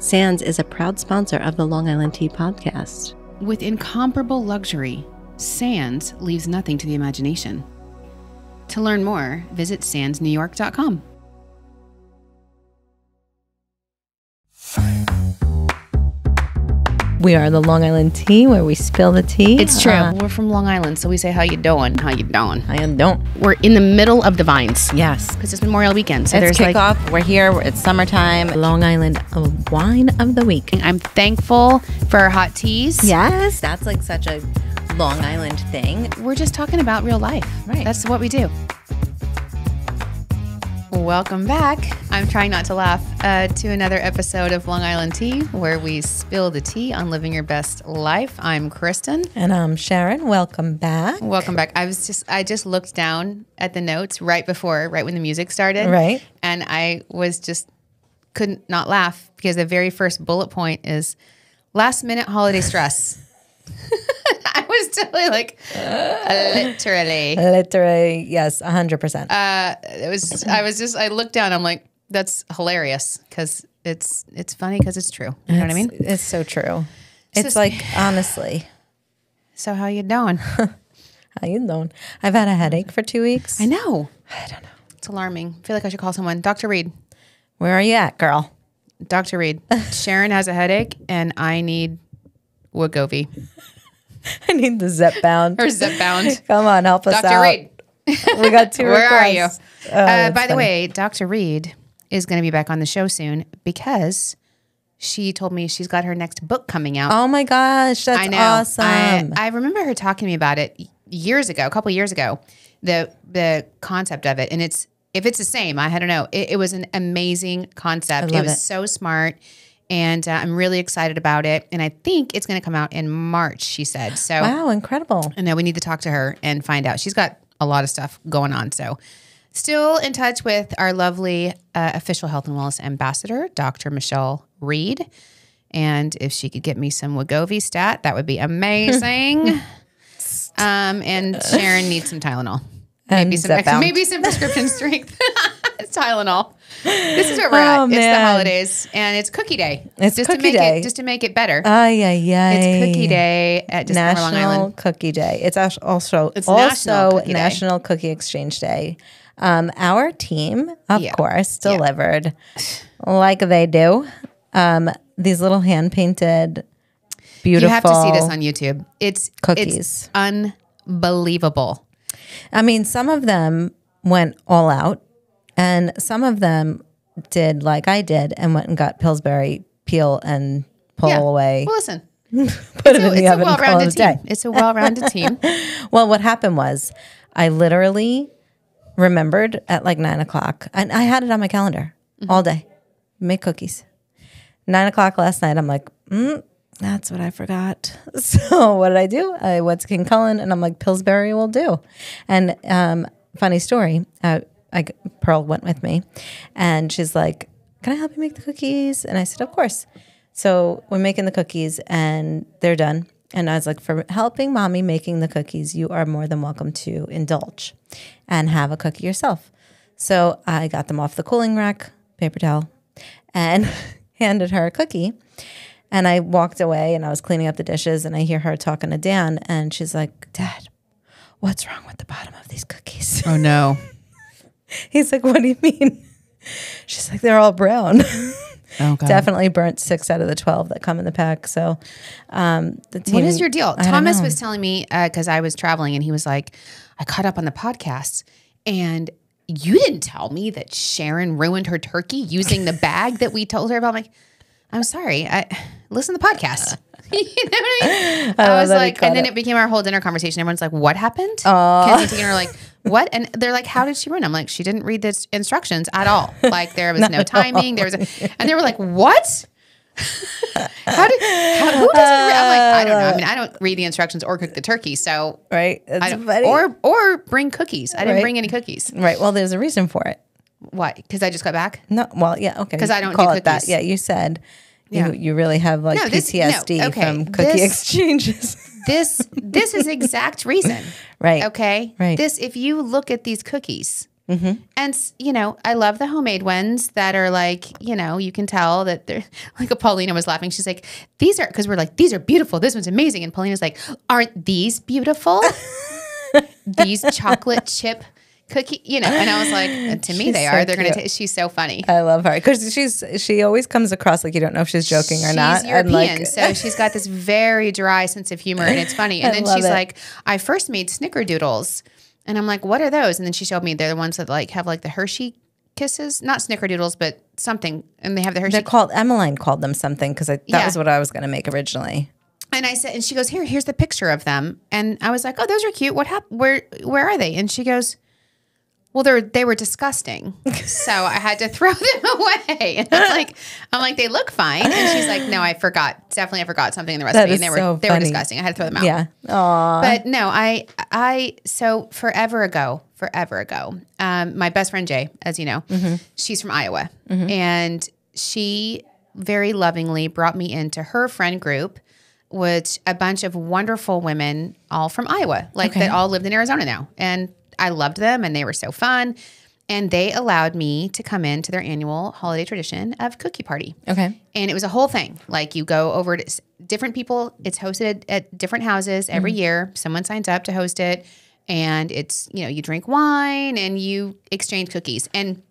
Sands is a proud sponsor of the Long Island Tea Podcast. With incomparable luxury, Sands leaves nothing to the imagination. To learn more, visit sandsnewyork.com. We are the Long Island Tea, where we spill the tea. It's true. Uh, We're from Long Island, so we say how you doing, how you doing. I don't. We're in the middle of the vines Yes. because it's Memorial Weekend. So It's there's like kickoff. We're here. It's summertime. Long Island wine of the week. I'm thankful for our hot teas. Yes, that's like such a Long Island thing. We're just talking about real life. Right. That's what we do. Welcome back. I'm trying not to laugh uh, to another episode of Long Island Tea, where we spill the tea on living your best life. I'm Kristen. And I'm Sharon. Welcome back. Welcome back. I was just I just looked down at the notes right before, right when the music started. Right. And I was just couldn't not laugh because the very first bullet point is last minute holiday stress. Was totally like literally. Literally, yes, 100%. Uh, it was I was just I looked down, I'm like, that's hilarious because it's it's funny because it's true. You know what I mean? It's so true. It's like, honestly, So how you doing? how you doing? I've had a headache for two weeks. I know. I don't know. It's alarming. I feel like I should call someone. Dr. Reed. Where are you at, girl? Dr. Reed, Sharon has a headache and I need Wegovy I need the Zepbound. or Zepbound. Come on, help us Dr. out. Reed, We got two where are you? Oh, uh, by the way, Dr. Reed is going to be back on the show soon because she told me she's got her next book coming out. Oh my gosh, that's I know. awesome. I, I remember her talking to me about it years ago, a couple years ago. The the concept of it, and it's if it's the same, I, I don't know. It, it was an amazing concept. It was it. so smart, and uh, I'm really excited about it. And I think it's going to come out in March. She said so. wow, incredible. And now we need to talk to her and find out. She's got a lot of stuff going on. So, still in touch with our lovely uh, official health and wellness ambassador, Dr. Michelle Reed. And if she could get me some Wegovy stat, that would be amazing. um, and Sharon needs some Tylenol. Maybe And some maybe some prescription strength Tylenol. This is where we're Oh, at. It's the man. holidays and it's cookie day. It's just to cookie make day. it just to make it better. Ay, ay, ay. it's cookie day at Discover Long National Island. Cookie Day. It's als- also It's also National Cookie Day. National Cookie Exchange Day. Um, our team, of Yeah. course, delivered like they do. Um, these little hand painted, beautiful. You have to see this on YouTube. It's Cookies. It's unbelievable. I mean, some of them went all out, and some of them did like I did and went and got Pillsbury peel and pull away, Well, listen, put it in the it's oven, and call it well-rounded day. team. It's a well-rounded team. Well, what happened was I literally remembered at like nine o'clock, and I had it on my calendar Mm-hmm. all day. Make cookies. Nine o'clock last night. I'm like, mm, that's what I forgot. So what did I do? I went to King Cullen, and I'm like, Pillsbury will do. And um, funny story. Uh, I Pearl went with me, and she's like, "Can I help you make the cookies?" And I said, "Of course." So we're making the cookies, and they're done. And I was like, for helping mommy making the cookies, you are more than welcome to indulge and have a cookie yourself. So I got them off the cooling rack, paper towel, and handed her a cookie. And I walked away and I was cleaning up the dishes and I hear her talking to Dan and she's like, Dad, what's wrong with the bottom of these cookies? Oh no! He's like, What do you mean? She's like, They're all brown. Oh! Definitely burnt six out of the 12 that come in the pack. So um, the team. What is your deal? I Thomas was telling me because I was traveling, and he was like, "I caught up on the podcast, and you didn't tell me that Sharon ruined her turkey using the bag that we told her about." I'm like, "I'm sorry. I listen to the podcast." you know what I mean? I, love was like, and then it. it became our whole dinner conversation. Everyone's like, "What happened?" Kenzie and are like, "What?" And they're like, "How did she ruin?" I'm like, "She didn't read the instructions at all. Like there was no timing. There was, a, and they were like, "What?" How did how, who doesn't? I'm like, I don't know. I mean, I don't read the instructions or cook the turkey, so Right? That's funny. or or bring cookies. I didn't Right. bring any cookies. right. Well, there's a reason for it. Why? Because I just got back. No, well, yeah, Okay. Because I don't call do it that. Yeah, you said Yeah. you you really have like No, this- no, PTSD okay, from cookie this- exchanges. This this is exact reason. right. Okay. Right. This if you look at these cookies, mm-hmm. And you know, I love the homemade ones that are like, you know, you can tell that they're like. Paulina was laughing. She's like, "These are because we're like these are beautiful. This one's amazing." And Paulina's like, "Aren't these beautiful? these chocolate chip cookie, you know?" And I was like, "To me, She's they so are. They're going to. taste She's so funny." I love her because she's she always comes across like you don't know if she's joking or she's not. European, And like, so she's got this very dry sense of humor, and it's funny. And I then she's it. like, "I first made snickerdoodles," and I'm like, "What are those?" And then she showed me they're the ones that like have like the Hershey kisses, not snickerdoodles, but something, and they have the Hershey. they're called Emmeline called them something because that Yeah. was what I was going to make originally. And I said, and she goes, "Here, here's the picture of them." And I was like, "Oh, those are cute. What happened? Where, where are they?" And she goes, "Well, they're they were disgusting, so I had to throw them away." And I'm like, "I'm like, they look fine." And she's like, "No, I forgot. Definitely, I forgot something in the recipe, and they were so they were disgusting. I had to throw them out." Yeah. Aw. But no, I I so forever ago, forever ago, um, my best friend Jay, as you know, she's from Iowa, and she very lovingly brought me into her friend group, which a bunch of wonderful women, all from Iowa, like Okay. that all lived in Arizona now, and I loved them, and they were so fun. And they allowed me to come into their annual holiday tradition of cookie party Okay. and it was a whole thing. Like you go over to different people. It's hosted at different houses every mm-hmm. year. Someone signs up to host it, and it's you know you drink wine and you exchange cookies, and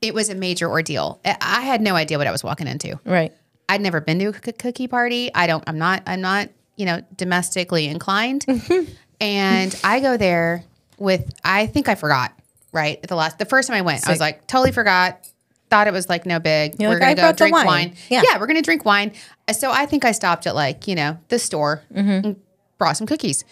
it was a major ordeal. I I had no idea what I was walking into. Right. I'd never been to a cookie party. I don't. I'm not. I'm not. You know, domestically inclined, and I go there with. I think I forgot. Right at the last, the first time I went, I was like totally forgot. Thought it was like no big. You're we're like, gonna "I go drink wine." wine. Yeah. yeah, we're gonna drink wine. So I think I stopped at like you know the store and brought some cookies.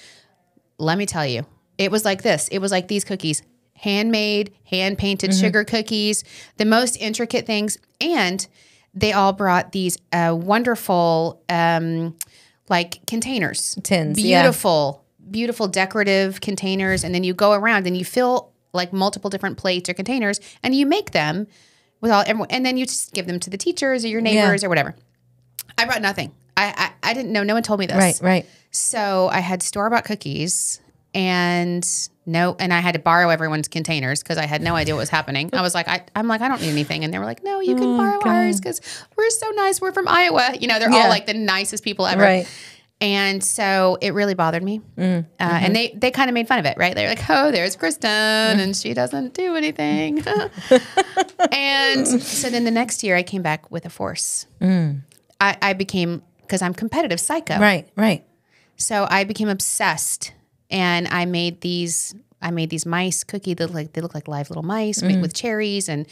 Let me tell you, it was like this. It was like these cookies, handmade, hand painted sugar cookies, the most intricate things, and they all brought these uh, wonderful um, like containers, Tins, beautiful, beautiful decorative containers, and then you go around and you fill like multiple different plates or containers, and you make them with all everyone, and then you just give them to the teachers or your neighbors or whatever. I brought nothing. I, I I didn't know. No one told me this. Right. Right. So I had store bought cookies and no, and I had to borrow everyone's containers because I had no idea what was happening. I was like, I, I'm like, I don't need anything. And they were like, no, you can oh, borrow ours because we're so nice. We're from Iowa. You know, they're Yeah. all like the nicest people ever. Right. And so it really bothered me. Uh, And they, they kind of made fun of it, right? They're like, oh, there's Kristen and she doesn't do anything. and so then the next year I came back with a force. I, I became, because I'm competitive psycho. Right. Right. So I became obsessed, and I made these. I made these mice cookie that like they look like live little mice Mm. made with cherries and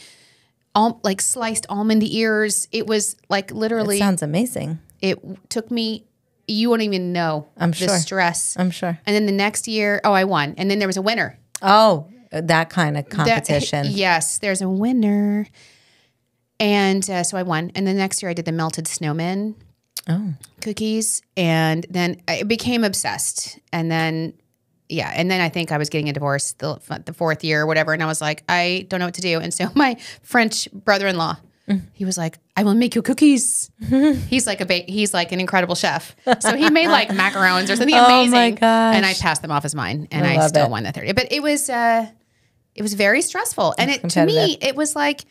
all like sliced almond ears. It was like literally. Sounds amazing. it took me. You won't even know I'm the sure. stress. I'm sure. and then the next year, oh, I won, and then there was a winner. Oh, that kind of That- competition. yes, there's a winner, and uh, so I won. And the next year, I did the melted snowman Oh. cookies and then I became obsessed and then yeah and then i think i was getting a divorce the, the fourth year or whatever and i was like i don't know what to do and so my french brother-in-law Mm. He was like i will make you cookies. He's like a ba- he's like an incredible chef. So he made like macarons or something Oh amazing. my gosh. and i passed them off as mine and I i, still it. won the 30 but it was uh it was very stressful. And it to me it was like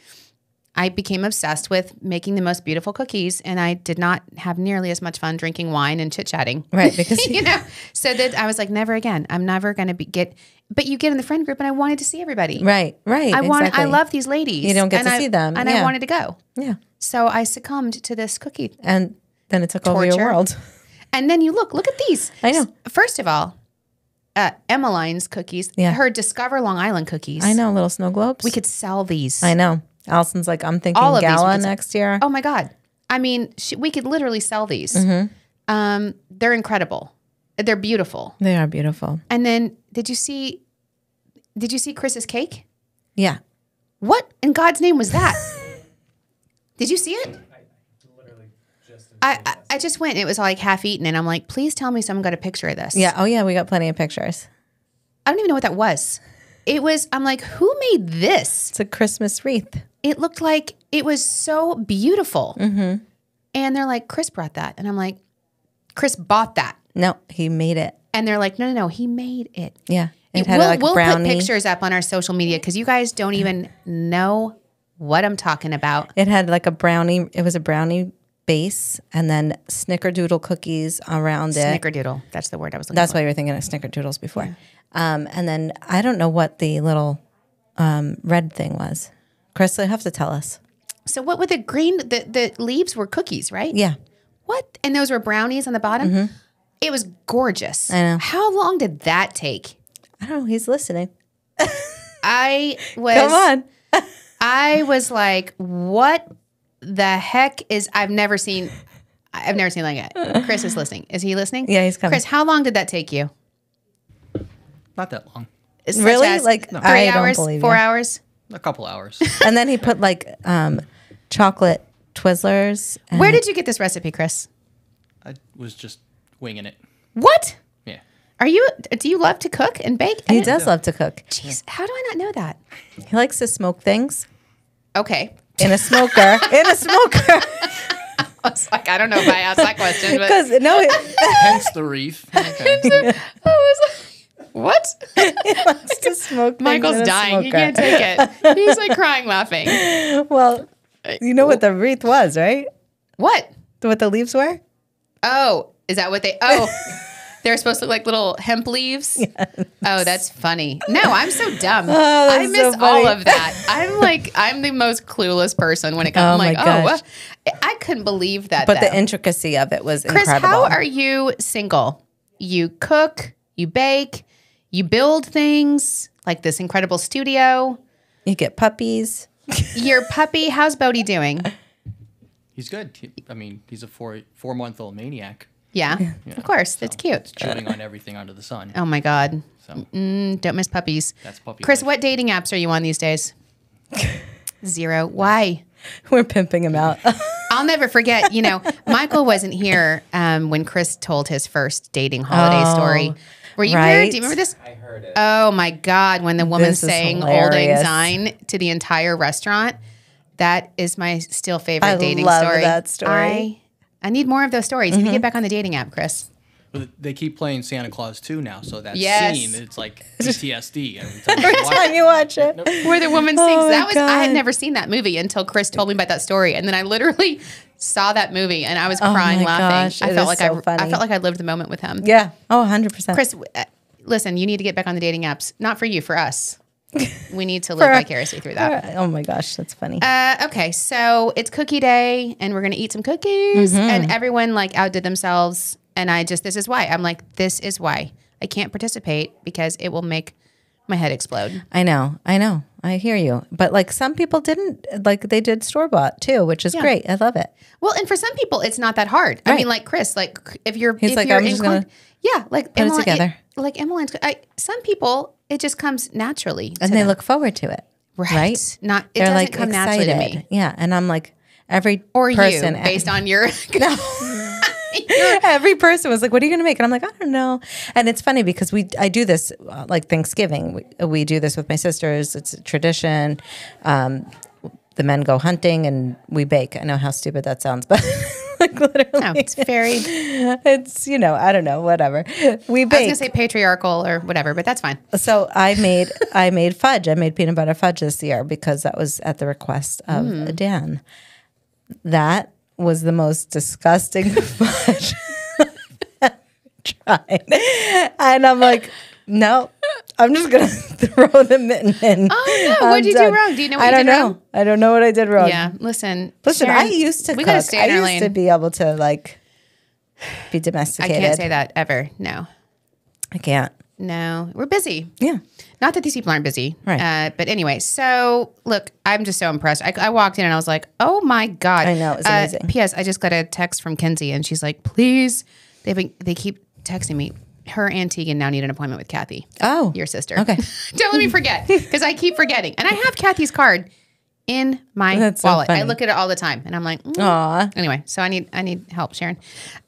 I became obsessed with making the most beautiful cookies, and I did not have nearly as much fun drinking wine and chit chatting. Right, because- you know, so that I was like, never again. I'm never going to be get. But you get in the friend group, and I wanted to see everybody. Right. Right. I want. I love these ladies. You don't get to I- see them, and I wanted to go. Yeah. So I succumbed to this cookie, And then it took over your world. and then you look. Look at these. I know. First of all, uh, Emmeline's cookies. Yeah. Her Discover Long Island cookies. I know, little snow globes. We could sell these. I know. Allison's like, I'm thinking All of gala next year. Oh my god! I mean, sh- we could literally sell these. Mm-hmm. Um, they're incredible. They're beautiful. They are beautiful. And then, did you see? Did you see Chris's cake? Yeah. What in God's name was that? did you see it? I, I I just went. It was like half eaten, and I'm like, please tell me someone got a picture of this. Yeah. Oh, yeah. We got plenty of pictures. I don't even know what that was. It was. I'm like, who made this? It's a Christmas wreath. It looked like it was so beautiful. Mm-hmm. And they're like, Chris brought that, and I'm like, Chris bought that. No, he made it. And they're like, no, no, no, he made it. Yeah. It had we'll like we'll put pictures up on our social media because you guys don't even know what I'm talking about. It had like a brownie. It was a brownie base, and then snickerdoodle cookies around it. Snickerdoodle. That's the word I was looking That's for. why you were thinking of snickerdoodles before. Um, and then I don't know what the little um, red thing was. Chris, you have to tell us. So what were the green? The the leaves were cookies, right? Yeah. What? And those were brownies on the bottom. It was gorgeous. Mm-hmm. I know. How long did that take? I don't know. He's listening. I was. Come on. I was like, what the heck is? I've never seen. I've never seen like it. Chris is listening. Is he listening? Yeah, he's coming. Chris, how long did that take you? Not that long. Such Really? as Like, three I don't hours, believe four you. hours. A couple hours. And then he put like um, chocolate Twizzlers. And Where did you get this recipe, Chris? I was just winging it. What? Yeah. Are you? Do you love to cook and bake? I he didn't- does love to cook. Jeez, how do I not know that? He likes to smoke things Okay. in a smoker. in a smoker. I was like, I don't know if I asked that question, but Because no, it, Hence the wreath. Okay. I was like, what? he likes to smoke. Michael's in a dying. He can't take it. He's like crying, laughing. Well, uh, you know what the oh. wreath was, right? What? What the leaves were? Oh, is that what they? Oh, they're supposed to look like little hemp leaves. Oh, that's funny. No, I'm so dumb. I Oh, that's miss so all of that. I'm like, I'm the most clueless person when it comes. Oh I'm my like, oh, gosh. oh, I couldn't believe that. But though. the intricacy of it was Chris, incredible. how are you single? You cook, you bake, you build things like this incredible studio. you get puppies. Your puppy, how's Bodie doing? He's good. He- I mean, he's a four four month old maniac, Yeah, of course. That's cute. chewing on everything under the sun. Oh my God. So Mm, don't miss puppies. that's puppy. Chris, life. what dating apps are you on these days? Zero. Why? We're pimping him out. I'll never forget. You know, Michael wasn't here um, when Chris told his first dating holiday Oh, story. Were you here? Do you remember this? I heard it. Oh my God! When the woman This is sang "Old hilarious. Lang to the entire restaurant, that is my still favorite dating story. I dating love story. that story. I, I need more of those stories. You need to get mm-hmm. back on the dating app, Chris. But they keep playing Santa Clause 2 now, so that Yes. scene, it's like PTSD every time. you Every watch time it. you watch it. where the woman oh sings. Oh, that was I had never seen that movie until Chris told me about that story, and then I literally saw that movie and I was Oh crying, laughing. gosh, I felt like so I, funny. I felt like I lived the moment with him. Yeah. Oh, 100%. Chris, uh, listen, you need to get back on the dating apps. Not for you, for us. We need to live vicariously through that. Oh my gosh, that's funny. Uh, okay, so it's cookie day, and we're gonna eat some cookies, Mm-hmm. and everyone like outdid themselves, and I just this is why I'm like this is why I can't participate because it will make my head explode. I know. I know. I hear you. But like some people didn't, like they did store bought too, which is great. I love it. Well, and for some people, it's not that hard. I mean, like Chris, like if you're, He's if like, you're I'm just gonna yeah, like put it together. like Emmeline's, I, some people, it just comes naturally, And they them. look forward to it. right. right? Not it They're doesn't like come excited. naturally to me Yeah. And I'm like, every or person you, based on your. every person was like, "What are you going to make?" And I'm like, "I don't know." And it's funny because we I do this uh, like Thanksgiving. We, we do this with my sisters. It's a tradition. Um, the men go hunting and we bake. I know how stupid that sounds, but like literally, no, it's very. it's you know I don't know whatever we I was bake. gonna say patriarchal or whatever, but that's fine. so I made I made fudge. I made peanut butter fudge this year because that was at the request of Mm. Dan. That was the most disgusting fudge I've tried. And I'm like, no, I'm just gonna throw the mitten in. Oh no, I'm what'd you do wrong? Do you know what I don't did know. wrong? I don't know what I did wrong. Yeah, listen, Listen, Sharon, I used to We cook. gotta stay I in our used lane. to be able to like be domesticated. I can't say that ever. No, I can't. No, we're busy. Yeah. Not that these people aren't busy, Right. Uh, but anyway, so look, I'm just so impressed. I, I walked in and I was like, "Oh my god!" I know, it was Uh, amazing. P.S. I just got a text from Kenzie, and she's like, "Please," they've been, they keep texting me. Her and Tegan now need an appointment with Kathy, Oh. your sister. Okay. don't let me forget because I keep forgetting, and I have Kathy's card in my That's so wallet. I look at it all the time, and I'm like, mm. Aw. Anyway, so I need I need help, Sharon.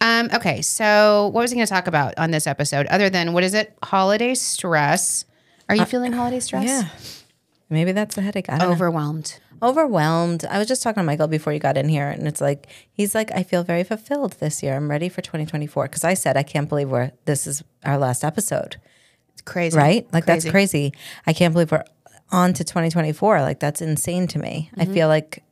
Um, okay, so what was I going to talk about on this episode? Other than what is it? Holiday stress. Are you feeling holiday stress? Uh, Yeah. Maybe that's the headache. I don't know. Overwhelmed. overwhelmed. I was just talking to Michael before you got in here, and it's like he's like, I feel very fulfilled this year. I'm ready for 2024 because I said I can't believe we're this is our last episode. It's crazy. right? Like Crazy. that's crazy. I can't believe we're on to 2024. Like that's insane to me. I mm-hmm. feel like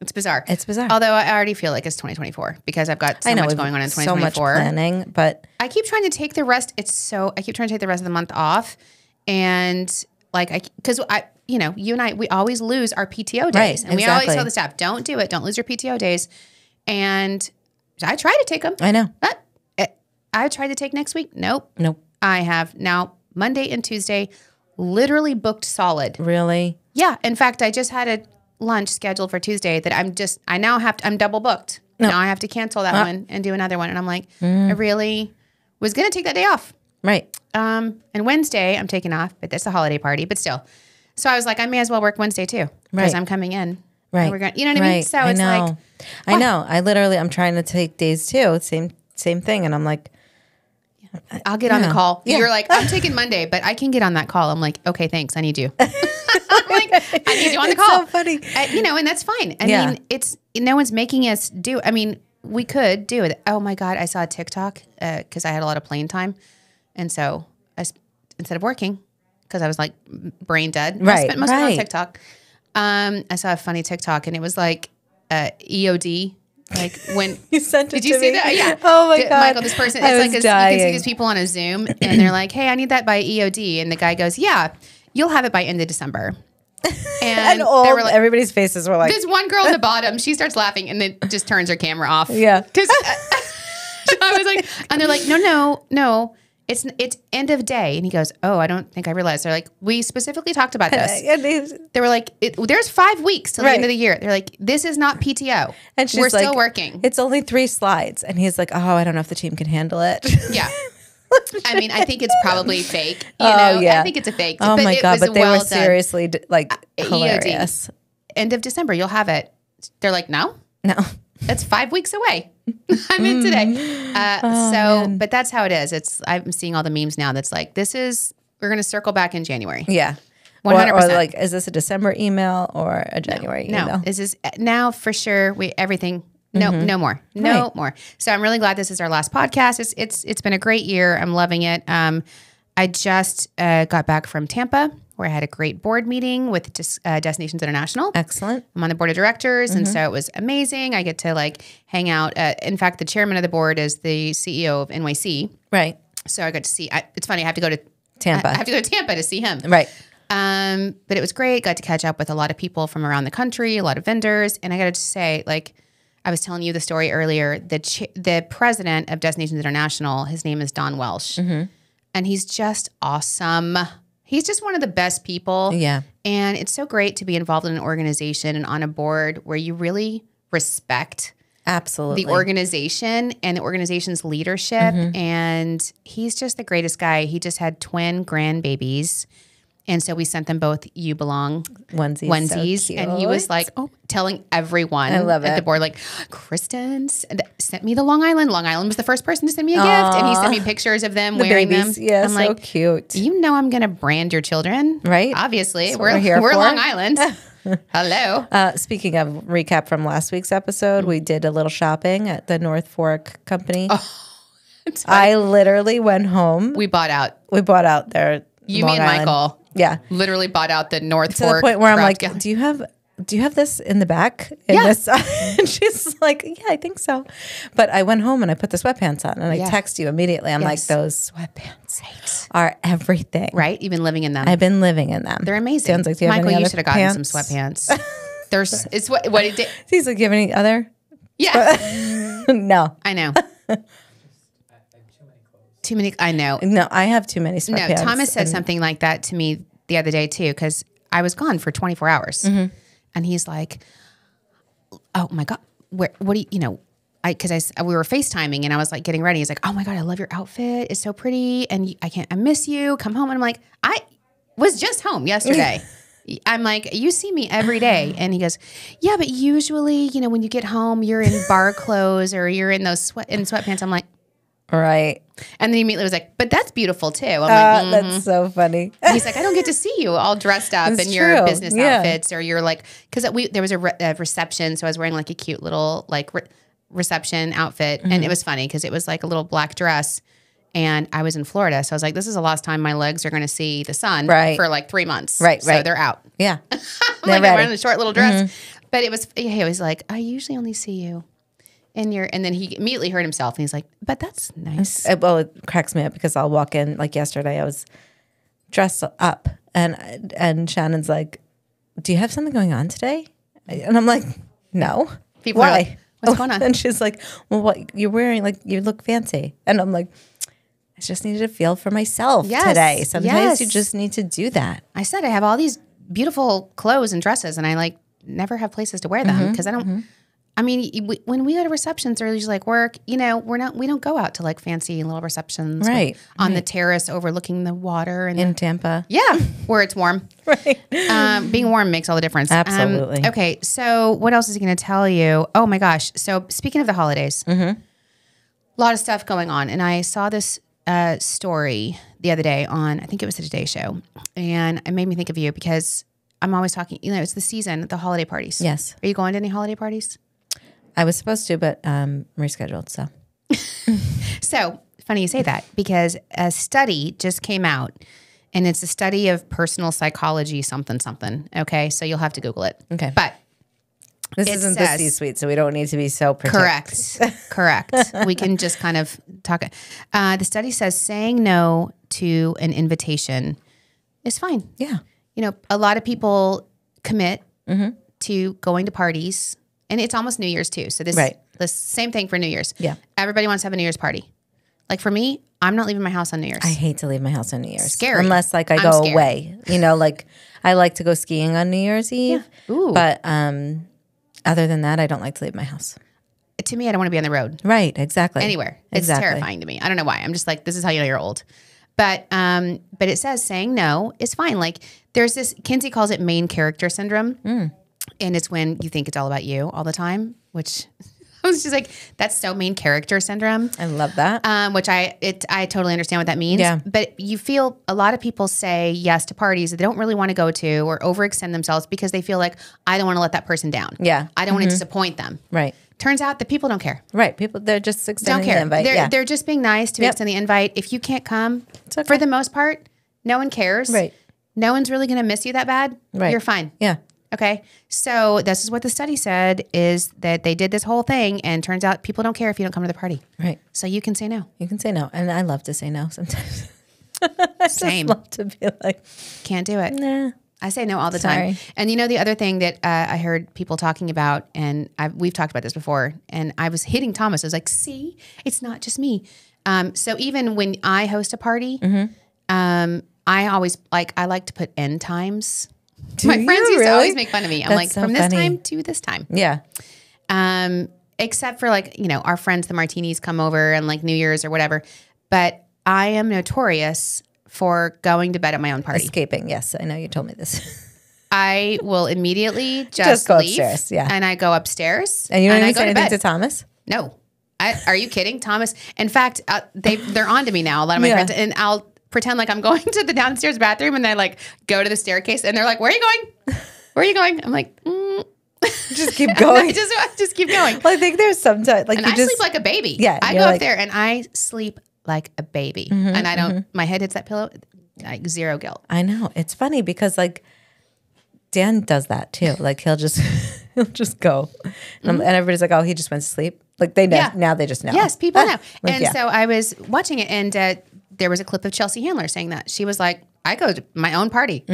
It's bizarre. It's bizarre. Although I already feel like it's 2024 because I've got so I know much going on in so much 2024. planning, but I keep trying to take the rest. It's so I keep trying to take the rest of the month off, and like I because I you know you and I we always lose our PTO days, Right, and we always tell the staff don't do it, don't lose your PTO days, and I try to take them. I know. But eh, I- I tried to take next week. Nope. Nope. I have now Monday and Tuesday literally booked solid. Really? Yeah. In fact, I just had a lunch scheduled for Tuesday that I'm just, I now have to, I'm double booked. Now I have to cancel that one and do another one. And I'm like, I really was going to take that day off. Right. Um, and Wednesday I'm taking off, but that's a holiday party, but still. So I was like, I may as well work Wednesday too because Right. I'm coming in. Right. We're going, you know what I mean? Right. So I it's know. like, I know. I literally, I'm trying to take days too. Same, same thing. And I'm like, I'll get on the call. Yeah. You're like, I'm taking Monday, but I can get on that call. I'm like, okay, thanks. I need you. I'm like, I need you on the It's call. so funny. Uh, you know, and that's fine. I Yeah. mean, it's no one's making us do. I mean, we could do it. Oh my god, I saw a TikTok because I had a lot of plane time, and so I s- instead of working because I was like brain dead. I Right, spent most of it on right. TikTok. Um, I saw a funny TikTok, and it was like uh, EOD. Like when You sent it did you see me? that? Yeah. Oh my Did- God. Michael, this person. I It's like this, you can see these people on a Zoom, and they're like, "Hey, I need that by EOD," and the guy goes, "Yeah, you'll have it by end of December." And, and they all were like, everybody's faces were like, this one girl in the bottom, she starts laughing and then just turns her camera off. Yeah. Because uh, I was like, and they're like, no, no, no. It's it's end of day. And he goes, oh, I don't think I realized. They're like, we specifically talked about this. and, he's- They were like, it, there's five weeks till the end of the year. They're like, this is not PTO. and she's We're still working. It's only three slides, and he's like, "Oh, I don't know if the team can handle it." Yeah. I mean, I think it's probably fake. You Oh, know, yeah. I think it's a fake. oh my god! But they well were seriously d- like EOD. hilarious. End of December, you'll have it. They're like, no, No, That's five weeks away. I'm in today. Uh, Oh, so, but that's how it is. It's I'm seeing all the memes now. That's like this is we're gonna circle back in January. yeah, One Or- hundred Or percent. like, is this a December email or a January No, email? this is now for sure. We everything. No, no more, no Mm-hmm. Right. more. So I'm really glad this is our last podcast. It's it's it's been a great year. I'm loving it. Um, I just uh, got back from Tampa where I had a great board meeting with Des- uh, Destinations International. Excellent. I'm on the board of directors, Mm-hmm. and so it was amazing. I get to like hang out. Uh, in fact, the chairman of the board is the CEO of NYC, Right. so I got to see. I, it's funny. I have to go to Tampa. I have to go to Tampa to see him. Right. Um, but it was great. Got to catch up with a lot of people from around the country, a lot of vendors, and I got to say, like, I was telling you the story earlier. The ch- the president of Destinations International, his name is Don Welsh, Mm-hmm. and he's just awesome. He's just one of the best people. Yeah. And it's so great to be involved in an organization and on a board where you really respect Absolutely. the organization and the organization's leadership. Mm-hmm. And he's just the greatest guy. He just had twin grandbabies. And so we sent them both You Belong onesies. onesies. so and he was like, oh, telling everyone I love at the board, like, Kristen sent me the Long Island. Long Island was the first person to send me a gift. And he sent me pictures of them the wearing babies. them. Yeah, I'm so like, cute. you know I'm going to brand your children. Right. Obviously. We're, we're here we're for. Long Island. Hello. Uh, speaking of recap from last week's episode, we did a little shopping at the North Fork Company. Oh, I literally went home. we bought out. We bought out their You, Long me, and Island- Michael Yeah, literally bought out the North to Fork. the point where I'm like, "Do you have do you have this in the back?" In Yeah. This? and she's like, "Yeah, I think so." But I went home and I put the sweatpants on, and I Yeah. text you immediately. I'm like, "Those sweatpants are everything." right? You've been living in them. I've been living in them. They're amazing. Dan's like, "Do you have Michael, any you should have gotten pants?" some sweatpants. There's, it's what, what it did. He's like, "Do you have any other?" Yeah, no, I know. Too many. I know. no, I have too many No. Thomas said something like that to me the other day too, because I was gone for 24 hours, Mm-hmm. and he's like, "Oh my god, where? What do you? You know?" I because I we were FaceTiming and I was like getting ready. He's like, "Oh my god, I love your outfit. It's so pretty, and I can't. I miss you. Come home." And I'm like, "I was just home yesterday." I'm like, you see me every day. And he goes, yeah, but usually, you know, when you get home, you're in bar clothes or you're in those sweat in sweatpants. I'm like, right. and then he immediately was like, but that's beautiful too. I'm Uh, like, "Mm." That's so funny. He's like, I don't get to see you all dressed up in your true. business Yeah. outfits, or you're like, because we there was a, re- a reception, so I was wearing like a cute little like re- reception outfit, and Mm-hmm. it was funny because it was like a little black dress, and I was in Florida. So I was like, this is the last time my legs are going to see the sun Right. for like three months. Right, So right. they're out. Yeah. I'm They're like, I'm wearing a short little dress. But it was, he was like, I usually only see you in your, and then he immediately hurt himself and he's like, but that's nice. Uh, well, it cracks me up because I'll walk in like yesterday. I was dressed up, and and Shannon's like, "Do you have something going on today?" And I'm like, "No." People are Why? like, "What's going on?" And she's like, "Well, what you're wearing? Like, you look fancy." And I'm like, "I just needed to feel for myself Yes, today. Sometimes you yes. just need to do that." I said I have all these beautiful clothes and dresses, and I like never have places to wear Mm-hmm, them because I don't. I mean, we, when we go to receptions or usually like work, you know, we're not we don't go out to like fancy little receptions, with- Right, on the terrace overlooking the water and In Tampa, yeah, where it's warm. right? Um, being warm makes all the difference. Um, Absolutely. okay, so what else is he going to tell you? Oh my gosh! So speaking of the holidays, Mm-hmm. a lot of stuff going on, and I saw this uh, story the other day on I think it was the Today Show, and it made me think of you because I'm always talking. You know, it's the season, the holiday parties. Yes. Are you going to any holiday parties? I was supposed to, but um, rescheduled. So So funny you say that because a study just came out and it's a study of personal psychology, something, something. Okay. So you'll have to Google it. Okay. But this It isn't says- the C-suite, so we don't need to be so protect- correct. correct. We can just kind of talk. Uh, the study says saying no to an invitation is fine. Yeah. You know, a lot of people commit Mm-hmm. to going to parties and it's almost New Year's too. So this, Right. the same thing for New Year's. Yeah. Everybody wants to have a New Year's party. Like for me, I'm not leaving my house on New Year's. I hate to leave my house on New Year's. Scary. Unless like I I'm go scared. away. You know, like I like to go skiing on New Year's Eve. Ooh. But um other than that, I don't like to leave my house. to me, I don't want to be on the road Right, exactly. anywhere. It's Exactly. terrifying to me. I don't know why. I'm just like, this is how you know you're old. But um, but it says saying no is fine. Like there's this Kenzie calls it main character syndrome. Hmm. And it's when you think it's all about you all the time, which I was just like, that's so main character syndrome. I love that. Um, which I it I totally understand what that means. Yeah. But you feel a lot of people say yes to parties that they don't really want to go to or overextend themselves because they feel like I don't want to let that person down. Yeah. Mm-hmm. I don't want to disappoint them. right. Turns out that people don't care. Right. People they're just Don't care. the invite. They're yeah. they're just being nice to Yep. extend the invite. If you can't come, okay. for the most part, no one cares. Right. No one's really going to miss you that bad. Right. You're fine. yeah. Okay. So this is what the study said is that they did this whole thing and turns out people don't care if you don't come to the party. Right. So you can say no. You can say no. And I love to say no sometimes. Same. love to be like, Can't do it. nah. I say no all the Sorry. time. And you know the other thing that uh, I heard people talking about, and I've, we've talked about this before, and I was hitting Thomas. I was like, "See, it's not just me." Um, so even when I host a party, Mm-hmm. um, I always like I like to put end times. My friends used to always make fun of me. I'm That's like, so from this time to this time. Yeah. Um, except for like, you know, our friends, the martinis come over and like New Year's or whatever. But I am notorious for going to bed at my own party. Escaping. Yes. I know you told me this. I will immediately just, Just go leave, upstairs, yeah. and I go upstairs, And you don't I even go say to anything bed. to Thomas? no, I, are you kidding, Thomas? In fact, uh, they they're on to me now. A lot of my Yeah. friends, and I'll pretend like I'm going to the downstairs bathroom, and I like go to the staircase, and they're like, "Where are you going? Where are you going?" I'm like, mm. Just keep going. just just keep going, well, I think there's sometimes like and you I just sleep like a baby. Yeah, I go up there and I sleep like a baby, Mm-hmm, and I don't. My head hits that pillow, like zero guilt. I know. It's funny because like Dan does that too. Like he'll just he'll just go, and, I'm- and everybody's like, "Oh, he just went to sleep." Like they know. Yeah. now. They just know. Yes, people know. Like, and yeah. so I was watching it, and uh, there was a clip of Chelsea Handler saying that she was like, "I go to my own party.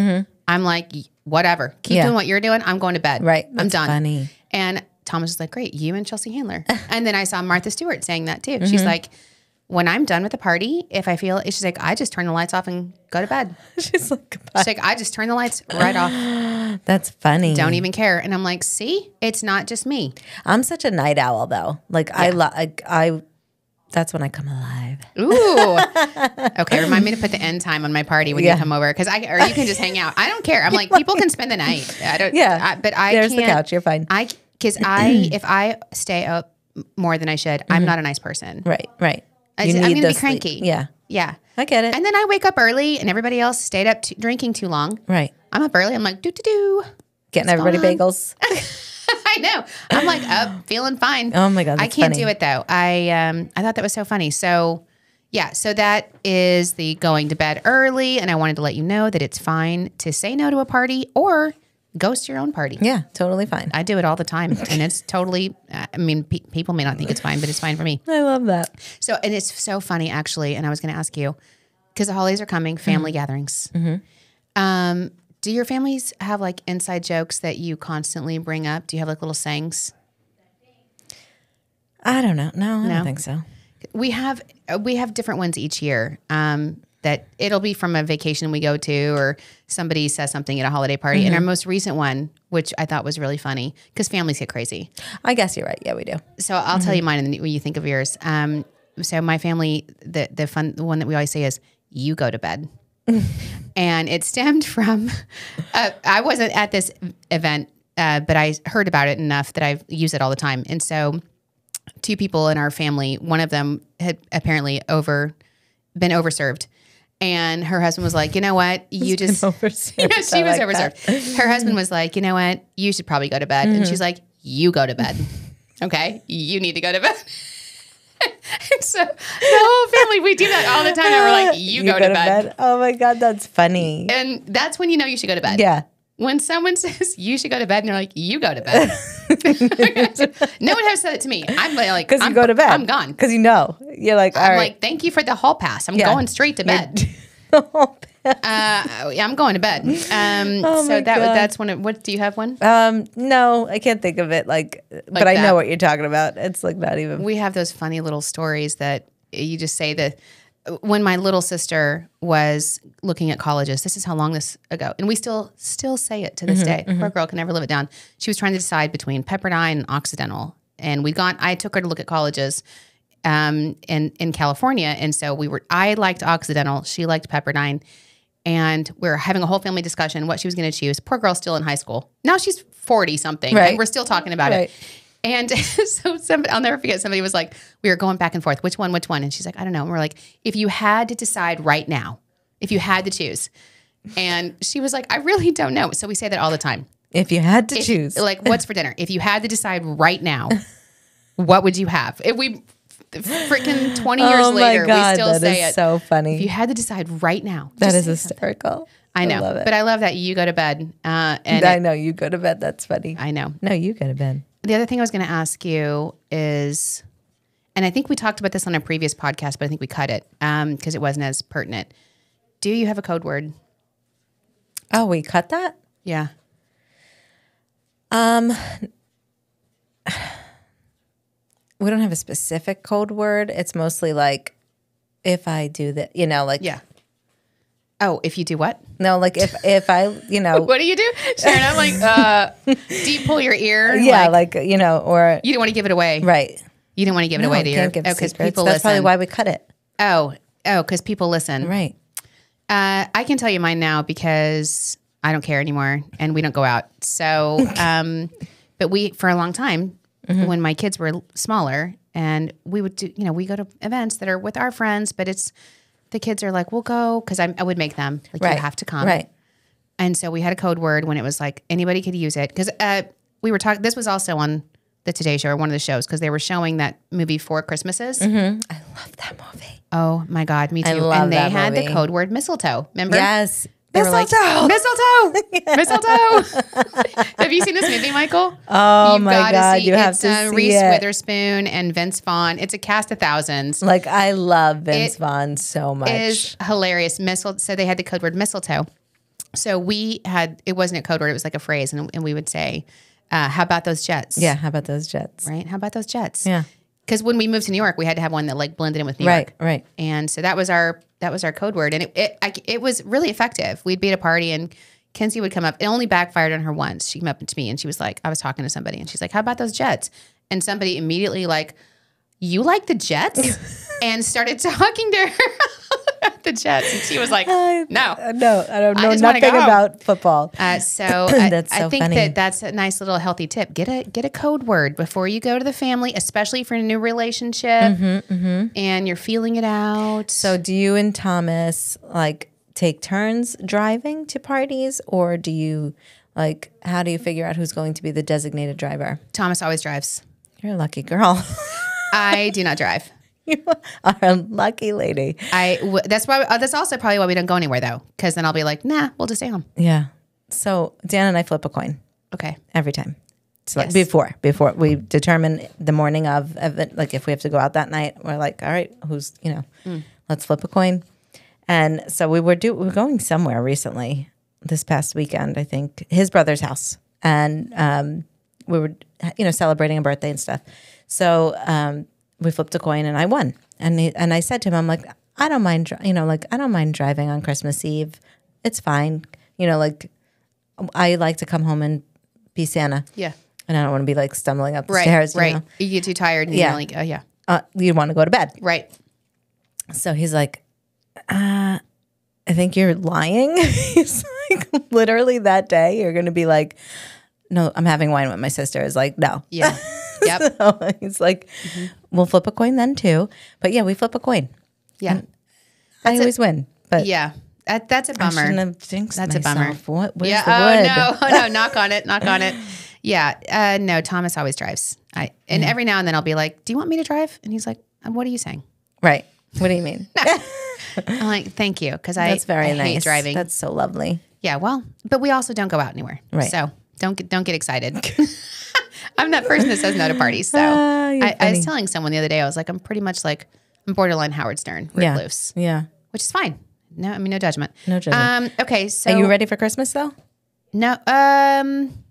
I'm like, whatever, keep Mm-hmm. Yeah. doing what you're doing. I'm going to bed. Right. I'm That's done." funny. And Thomas was like, "Great, you and Chelsea Handler." and then I saw Martha Stewart saying that too. Mm-hmm. She's like. When I'm done with the party, if I feel she's like, I just turn the lights off and go to bed. She's like. She's like, I just turn the lights right off. "That's funny." Don't even care. And I'm like, see, it's not just me. I'm such a night owl though. Like I like I. That's when I come alive. Ooh. okay, remind me to put the end time on my party when Yeah. you come over, because I or you can just hang out. I don't care. I'm like people can spend the night. I don't. Yeah. I, but I There's the couch. You're fine. I because I if I stay up more than I should, I'm mm-hmm. not a nice person. right. Right. I, am need gonna be the sleep. cranky. Yeah. yeah. I get it. And then I wake up early, and everybody else stayed up t- drinking too long. right. I'm up early. I'm like, do do do. Getting everybody bagels. I know. I'm like up, feeling fine. Oh my God, I can't funny. do it though. I um I thought that was so funny. So yeah, so that is the going to bed early. And I wanted to let you know that it's fine to say no to a party or ghost your own party. Yeah, totally fine. I do it all the time. And it's totally, uh, I mean, pe- people may not think it's fine, but it's fine for me. I love that. So, and it's so funny actually. And I was going to ask you because the holidays are coming, family gatherings. Um, do your families have like inside jokes that you constantly bring up? Do you have like little sayings? I don't know. No, I No? don't think so. we have uh, we have different ones each year. Um, that it'll be from a vacation we go to, or somebody says something at a holiday party. And our most recent one, which I thought was really funny, because families get crazy. I guess you're right. Yeah, we do. So I'll tell you mine, and then when you think of yours. Um, so my family, the the fun, the one that we always say is, "You go to bed," and it stemmed from. Uh, I wasn't at this event, uh, but I heard about it enough that I use it all the time, and so two people in our family, one of them had apparently over been overserved. And her husband was like, you know what? You just she I was like that. overserved. Her husband was like, you know what? You should probably go to bed. And she's like, you go to bed. Okay. You need to go to bed. So the whole family, we do that all the time. And we're like, you, go, to, bed. Oh my god, that's funny. And that's when you know you should go to bed. Yeah. When someone says you should go to bed and they're like, you go to bed. no one has said it to me. I'm like, Because you go to bed. I'm gone. Because you know. You're like, I'm right. like, thank you for the hall pass. I'm Yeah. going straight to bed. Uh, yeah, I'm going to bed. Um, Oh so that God. that's one. Of, what do you have one? um, no, I can't think of it. Like, but I that. know what you're talking about. It's like not even. we have those funny little stories that you just say that when my little sister was looking at colleges this is how long this ago and we still still say it to this day poor girl can never live it down she was trying to decide between pepperdine and occidental and we got i took her to look at colleges um, in in california and so we were i liked occidental she liked pepperdine and we are having a whole family discussion what she was going to choose poor girl still in high school now she's 40 something Right. and we're still talking about Right. it and so somebody, I'll never forget, somebody was like, we were going back and forth, which one, which one? And she's like, I don't know. And we're like, if you had to decide right now, if you had to choose. And she was like, I really don't know. So we say that all the time. if you had to If- choose, Like, what's for dinner? If you had to decide right now, what would you have? If we freaking 20 years oh my later, god, we still that say is it. so funny. if you had to decide right now, that is hysterical. I know, it. but I love that you go to bed. Uh, and I it- know you go to bed. That's funny. I know. no, you go to bed. The other thing I was going to ask you is, and I think we talked about this on a previous podcast, but I think we cut it because it wasn't as pertinent. Do you have a code word? Oh, we cut that. Yeah. We don't have a specific code word. It's mostly like if I do that, you know, like Yeah. Oh, if you do what? no, like if if I, you know, What do you do, Sharon? I'm like, uh, do you pull your ear? yeah, like, you know, or you don't want to give it away. right. You don't want to give it away to your can't give because secrets. people That's listen. probably why we cut it. oh, oh, because people listen. Right. Uh, I can tell you mine now because I don't care anymore and we don't go out. So, um, but we, for a long time, Mm-hmm. when my kids were smaller and we would do, you know, we go to events that are with our friends, but it's, the kids are like, we'll go. Cause I, I would make them like, Right. you have to come. Right. And so we had a code word when it was like anybody could use it. Cause, uh, we were talking, this was also on the Today Show or one of the shows because they were showing that movie Four Christmases. I love that movie. Oh my God, me too. Mm-hmm. I love and they that had movie. the code word mistletoe. Remember? Yes. They were like, mistletoe, mistletoe. have you seen this movie, Michael? Oh You've my gotta God, see you have it's, to uh, see Reese it. Witherspoon and Vince Vaughn. It's a cast of thousands. Like I love Vince It Vaughn so much. It is hilarious. Mistle. So they had the code word mistletoe. So we had it wasn't a code word; it was like a phrase, and, and we would say, uh, "How about those jets?" yeah. How about those jets? right. How about those jets? Yeah. Because when we moved to New York, we had to have one that like blended in with New Right. York. Right. Right. And so that was our that was our code word, and it it, I, it was really effective. We'd be at a party, and Kenzie would come up. It only backfired on her once. She came up to me, and she was like, I was talking to somebody, and she's like, "How about those Jets?" And somebody immediately like, "You like the Jets?" and started talking to her about the Jets, and she was like, "No." Uh, no, I don't know wanna nothing about football. Uh, so I, That's I so think funny. that that's a nice little healthy tip. Get a get a code word before you go to the family, especially for a new relationship, Mm-hmm, and you're feeling it out. So, do you and Thomas like take turns driving to parties, or do you like how do you figure out who's going to be the designated driver? Thomas always drives. You're a lucky girl. I do not drive. you are a lucky lady. I w- that's why uh, that's also probably why we don't go anywhere though, because then I'll be like, nah, we'll just stay home. Yeah. So Dan and I flip a coin Okay. every time. So like Yes. before, before we determine the morning of event, like if we have to go out that night, we're like, all right, who's you know, Hmm. let's flip a coin. And so we were do we were going somewhere recently this past weekend, I think, his brother's house, and um, we were you know celebrating a birthday and stuff. So um, we flipped a coin and I won, and he, and I said to him, I'm like, I don't mind, you know, like I don't mind driving on Christmas Eve, it's fine, you know, like I like to come home and be Santa. Yeah. And I don't want to be like stumbling up the Right. stairs. You right. Know? You get too tired and Yeah. you're like, oh yeah. Uh, you want to go to bed. Right. So he's like, uh, I think you're lying. he's like, literally that day, you're going to be like, no, I'm having wine with my sister. Is like, no. Yeah. yep. So he's like, we'll flip a coin then too. But yeah, we flip a coin. Yeah. I always win. But Yeah. That, that's a bummer. shouldn't have jinxed That's a myself. bummer. What? Where's yeah. the wood? Oh no. Oh no. Knock on it. Knock on it. Yeah. Uh, no. Thomas always drives. I and every now and then I'll be like, "Do you want me to drive?" And he's like, "Uh, "What are you saying?" Right. What do you mean? I'm like, "Thank you," because I That's very I nice. hate driving. That's so lovely. yeah. Well, but we also don't go out anywhere. Right. So don't get don't get excited. I'm that person that says no to parties. So you're I, I was telling someone the other day, I was like, I'm pretty much like I'm borderline Howard Stern, Yeah. recluse, Yeah. which is fine. No, I mean no judgment. No judgment. Um. Okay. So Are you ready for Christmas though? No. Um.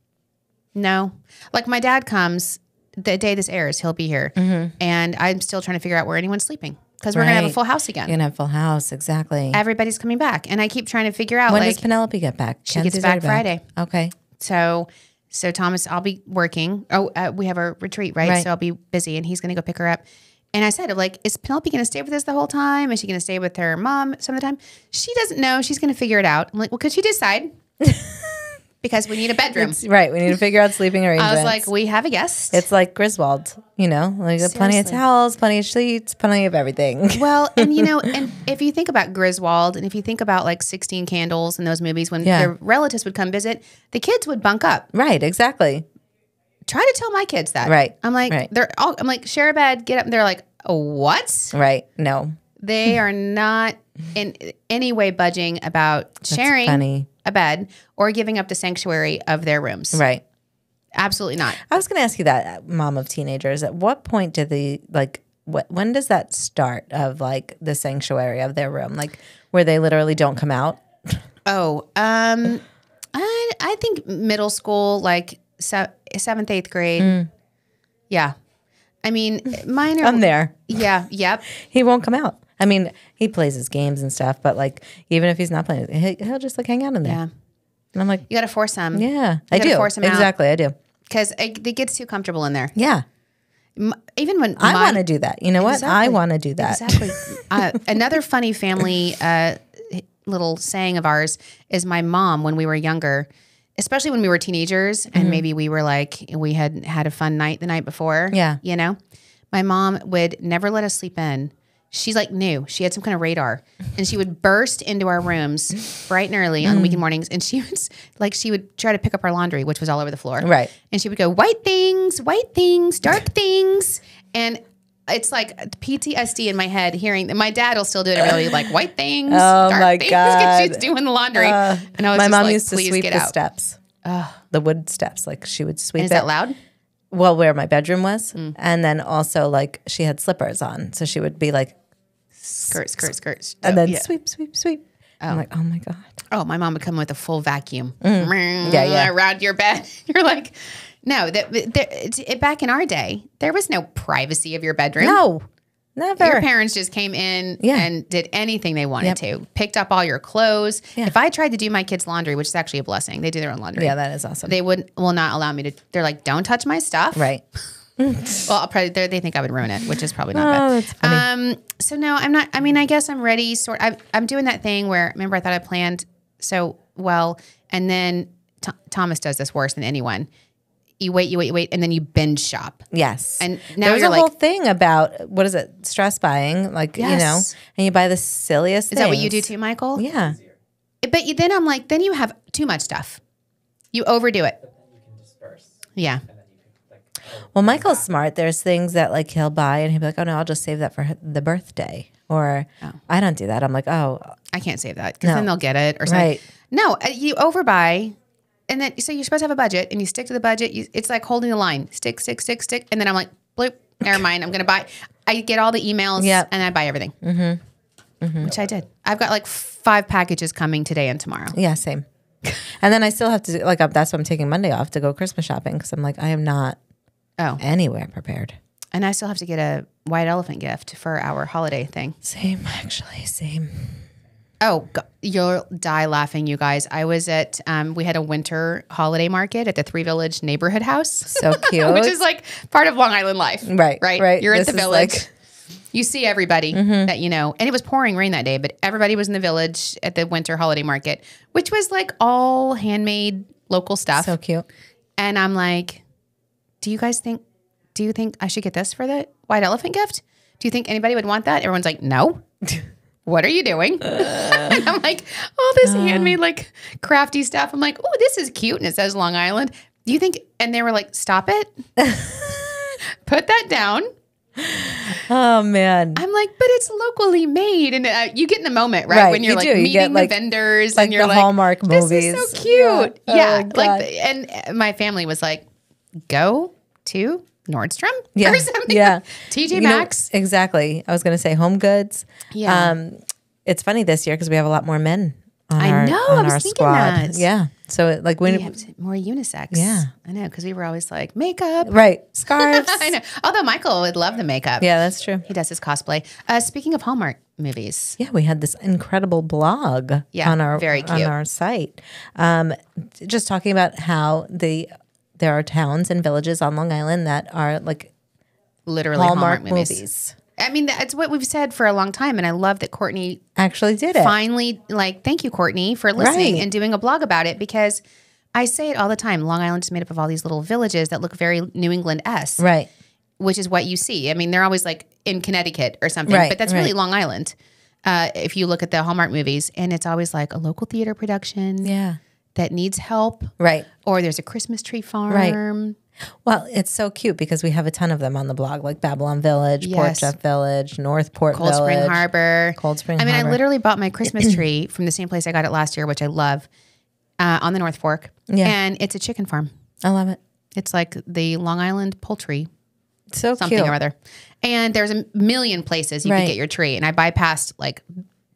No. Like my dad comes the day this airs, he'll be here, and I'm still trying to figure out where anyone's sleeping because we're gonna have a full house again. You're gonna have a full house, exactly. Everybody's coming back, and I keep trying to figure out when like does Penelope get back? She gets back Friday. Okay. so. So Thomas, I'll be working. Oh, uh, we have a retreat, right? Right. So I'll be busy, and he's gonna go pick her up. And I said, like, is Penelope gonna stay with us the whole time? Is she gonna stay with her mom some of the time? She doesn't know. She's gonna figure it out. I'm like, well, could she decide? because we need a bedroom. It's- right. We need to figure out sleeping arrangements. I was like, we have a guest. it's like Griswold, you know, like plenty of towels, plenty of sheets, plenty of everything. Well, and you know, and if you think about Griswold, and if you think about like Sixteen Candles and those movies, when Yeah. their relatives would come visit, the kids would bunk up. right. Exactly. Try to tell my kids that. Right, I'm like, right. they're all. I'm like, share a bed, get up. And they're like, oh, what? Right. No. They are not in any way budging about sharing funny. A bed or giving up the sanctuary of their rooms. Right. Absolutely not. I was going to ask you that, mom of teenagers. At what point did the like? What when does that start of like the sanctuary of their room, like where they literally don't come out? Oh, um, I I think middle school, like se- seventh, eighth grade. Yeah, I mean, mine are. I'm there. Yeah. Yep. He won't come out. I mean, he plays his games and stuff, but like even if he's not playing, he- he'll just like hang out in there. Yeah. And I'm like, You got to force him. yeah, I gotta do. force out. exactly, I do. Because it, it gets too comfortable in there. Yeah, M- Even when I want to do that. You know what? I want to do that. Exactly. uh, another funny family uh, little saying of ours is my mom when we were younger, especially when we were teenagers, and maybe we were like we had had a fun night the night before. Yeah. you know, my mom would never let us sleep in. She's like new. She had some kind of radar, and she would burst into our rooms bright and early Mm. on weekend mornings, and she was like, she would try to pick up our laundry, which was all over the floor, Right. and she would go, white things, white things, dark things. And it's like PTSD in my head hearing that my dad will still do it every day, like white things, Oh dark my things, God. she's doing the laundry. and I was My mom like, used to sweep the out. steps, the wood steps. Like she would sweep And is it. that loud? Well, where my bedroom was, Mm. and then also like she had slippers on, so she would be like, Skirt, skirt, skirt. and Oh, then yeah. sweep, sweep, sweep. I'm like, oh my god. Oh, my mom would come with a full vacuum. Mm. Yeah, yeah. Around your bed. You're like, no, that, back in our day, there was no privacy of your bedroom. No, never. Your parents just came in Yeah. and did anything they wanted Yep. to, picked up all your clothes. Yeah. If I tried to do my kids' laundry, which is actually a blessing, they do their own laundry. yeah, that is awesome. They would will not allow me to. They're like, don't touch my stuff. right. Well, I'll probably they they think I would ruin it, which is probably not Oh, bad. that's funny. Um. So no, I'm not. I mean, I guess I'm ready. Sort. I, I'm doing that thing where remember I thought I planned so well, and then Th- Thomas does this worse than anyone. You wait, you wait, you wait, and then you binge shop. Yes. And now there's you're a like- whole thing about what is it? Stress buying, like you know, and you buy the silliest. Is that what you do too, Michael? Yeah. But you, then I'm like, then you have too much stuff. You overdo it. Yeah. Well, Michael's smart. There's things that like he'll buy and he'll be like, "Oh no, I'll just save that for the birthday." Or I don't do that. I'm like, "Oh, I can't save that because No. then they'll get it or something. Right. No, uh, you overbuy. And then, so you're supposed to have a budget and you stick to the budget. You, it's like holding the line stick, stick, stick, stick. And then I'm like, bloop, never mind. I'm going to buy. I get all the emails Yep. and I buy everything, mm-hmm. which I did. I've got like five packages coming today and tomorrow. yeah, same." and then I still have to do, like that's why I'm taking Monday off to go Christmas shopping because I'm like I am not Oh, anywhere prepared. and I still have to get a white elephant gift for our holiday thing. Same, actually, same. Oh, you'll die laughing, you guys. I was at, um, we had a winter holiday market at the Three Village Neighborhood House. So cute. which is like part of Long Island life. Right, Right. right. You're This at the village. like- Mm-hmm. you see everybody that you know. And it was pouring rain that day, but everybody was in the village at the winter holiday market, which was like all handmade local stuff. so cute. and I'm like, do you guys think, do you think I should get this for the white elephant gift? Do you think anybody would want that? Everyone's like, no. What are you doing? and I'm like, oh, this handmade like crafty stuff. I'm like, oh, this is cute, and it says Long Island. Do you think? And they were like, stop it, put that down. Oh man. I'm like, but it's locally made, and uh, you get in the moment, right? Right, When you're you like do. You meeting get, the like- vendors, like and you're the like, Hallmark this movies. is so cute. Yeah. Yeah, Oh, like, the, and uh, my family was like, go to Nordstrom Yeah. or something. Yeah. TJ You know, Maxx. exactly. I was going to say home goods. Yeah. Um, it's funny this year because we have a lot more men on I our, know, I on was our thinking squad. that. Yeah. So it, like when we have more unisex. Yeah. I know because we were always like makeup. right scarves. I know. Although Michael would love the makeup. yeah, that's true. He does his cosplay. Uh, speaking of Hallmark movies, Yeah, we had this incredible blog Yeah, on our very on our site, um, just talking about how the there are towns and villages on Long Island that are like literally Hallmark, Hallmark, movies. movies. I mean, that's what we've said for a long time, and I love that Courtney Actually, did it? finally like thank you courtney for listening Right. and doing a blog about it because i say it all the time long island is made up of all these little villages that look very new England s, Right. which is what you see i mean they're always like in connecticut or something Right, but that's really long island uh, if you look at the hallmark movies and it's always like a local theater production Yeah. That needs help Right. or there's a christmas tree farm Right. Well, it's so cute because we have a ton of them on the blog, like Babylon Village, Port Yes. Jeff Village, Northport cold Village. spring harbor Cold Spring Harbor. i mean Harbor. i literally bought my christmas tree from the same place i got it last year which i love uh, on the north fork Yeah. and it's a chicken farm I love it. It's like the Long Island poultry, So something cute. or other. And there's a million places you Right. could get your tree. And I bypassed like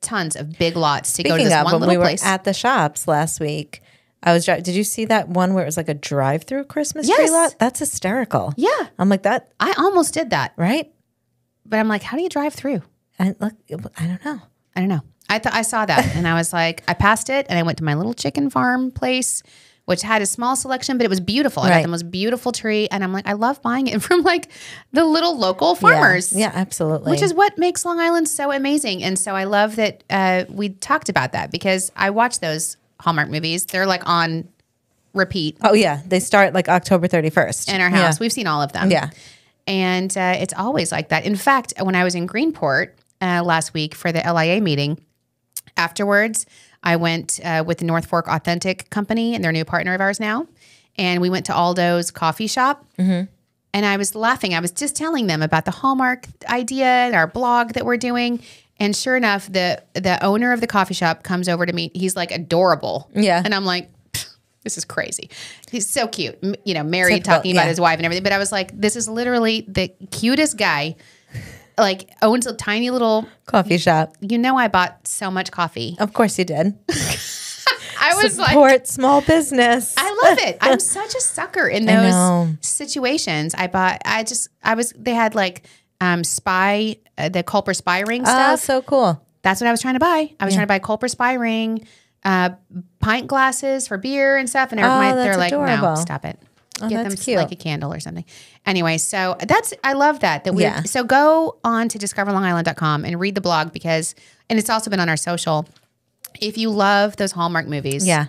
tons of big lots to go to this of, one little we were place. at the shops last week, I was. dri- Did you see that one where it was like a drive-through Christmas tree Yes. lot? That's hysterical. yeah, I'm like that, I almost did that, right? but I'm like, how do you drive through? I look. I don't know. I don't know. I thought I saw that and I was like, I passed it and I went to my little chicken farm place, which had a small selection, but it was beautiful. I got Right. the most beautiful tree, and I'm like, I love buying it from like the little local farmers. Yeah, yeah absolutely. which is what makes Long Island so amazing. And so I love that uh, we talked about that because I watch those Hallmark movies. They're like on repeat oh yeah, they start like October 31st in our house. We've seen all of them. Yeah. And uh, it's always like that. In fact, when I was in Greenport uh, last week for the LIA meeting, afterwards, I went uh, with the North Fork Authentic Company and their new partner of ours now. And we went to Aldo's coffee shop. And I was laughing. I was just telling them about the Hallmark idea and our blog that we're doing. And sure enough, the the owner of the coffee shop comes over to me. He's like adorable. Yeah. And I'm like, this is crazy. He's so cute. M- You know, married, Typical, talking about yeah. his wife and everything. But I was like, this is literally the cutest guy. Like owns a tiny little. Coffee shop. You know, I bought so much coffee. Of course you did. I was like, Support small business. I love it. I'm such a sucker in those situations. I bought. I just. I was. They had like um spy uh, the Culper spy ring oh, stuff. so cool. That's what I was trying to buy. I was trying to buy Culper spy ring, uh, pint glasses for beer and stuff. And Oh, that's they're like, adorable. no, stop it. Oh, Get that's them cute. like a candle or something. Anyway, so that's I love that that we. Yeah. So go on to discoverlongisland.com and read the blog because, and it's also been on our social. If you love those Hallmark movies, Yeah.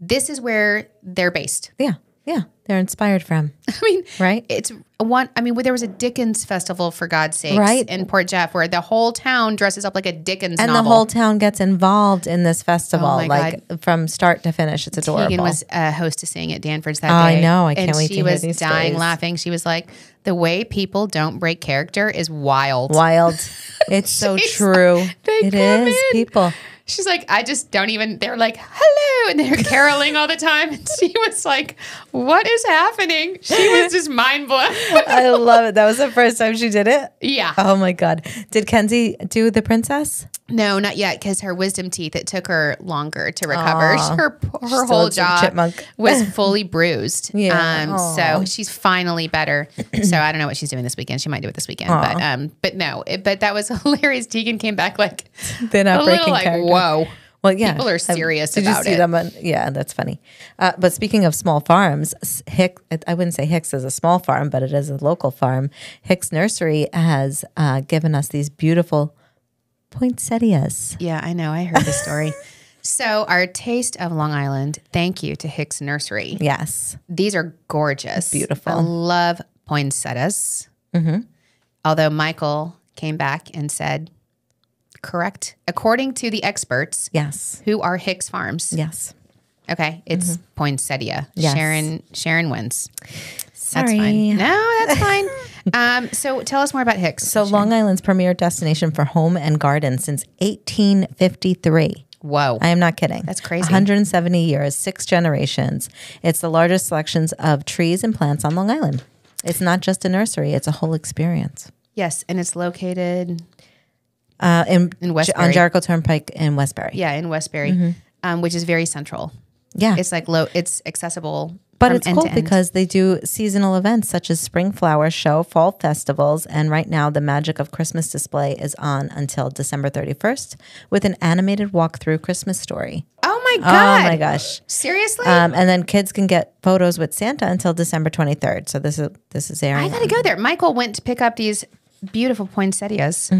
this is where they're based. Yeah. Yeah, they're inspired from. I mean, Right. It's one. I mean, there was a Dickens festival for God's sake, Right. in Port Jeff, where the whole town dresses up like a Dickens And novel. the whole town gets involved in this festival, Oh like from start to finish. It's adorable. Tegan was uh, hostessing at Danford's that Oh, I know. I can't wait she to hear was dying stories. laughing. She was like, "The way people don't break character is wild." wild. It's so true. like, It is in. people. She's like, I just don't even. They're like, hello, and they're caroling all the time. And she was like, "What is happening?" She was just mind blown. I love it. That was the first time she did it. yeah. Oh my god! Did Kenzie do the princess? No, not yet, because her wisdom teeth. It took her longer to recover. Aw. Her her Still whole jaw chipmunk. was fully bruised. Yeah. Um. So she's finally better. so I don't know what she's doing this weekend. She might do it this weekend. But um. But no. It, but that was hilarious. Tegan came back like They're not a breaking little like character. whoa. Well, yeah, People are serious did about you see it. them? On, yeah, that's funny. Uh, but speaking of small farms, S- Hick, I wouldn't say Hicks is a small farm, but it is a local farm. Hicks Nursery has uh, given us these beautiful poinsettias. Yeah, I know. I heard the story. so our taste of Long Island. Thank you to Hicks Nursery. Yes, These are gorgeous. Beautiful. I love poinsettias. Although Michael came back and said, correct, according to the experts, yes, who are Hicks Farms. yes. Okay, it's poinsettia. Yes. Sharon Sharon wins. That's Sorry. fine. No, that's fine. um, so tell us more about Hicks. So Long Island's premier destination for home and garden since 1853. Whoa. I am not kidding. That's crazy. 170 years, six generations. It's the largest selections of trees and plants on Long Island. It's not just a nursery; it's a whole experience. yes, and it's located Uh, in, In Westbury. on Jericho Turnpike in Westbury. yeah in Westbury, um, which is very central. yeah. It's like low. It's accessible. but it's cool to because they do seasonal events such as spring flower show, fall festivals, and right now the Magic of Christmas display is on until December 31st with an animated walkthrough Christmas story. Oh my god! Oh my gosh! Seriously? Um, and then kids can get photos with Santa until December 23rd. So this is this is airing. I gotta go there. Michael went to pick up these beautiful poinsettias,